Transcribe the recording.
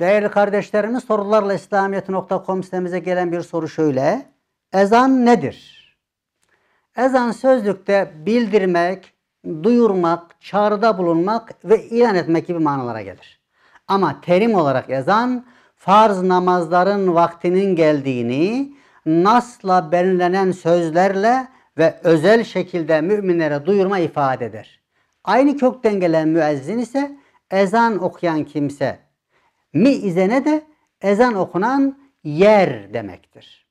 Değerli kardeşlerimiz sorularla İslamiyet.com sitemize gelen bir soru şöyle. Ezan nedir? Ezan sözlükte bildirmek, duyurmak, çağrıda bulunmak ve ilan etmek gibi manalara gelir. Ama terim olarak ezan farz namazların vaktinin geldiğini nasla belirlenen sözlerle ve özel şekilde müminlere duyurma ifade eder. Aynı kökten gelen müezzin ise ezan okuyan kimse. Mi izene de ezan okunan yer demektir.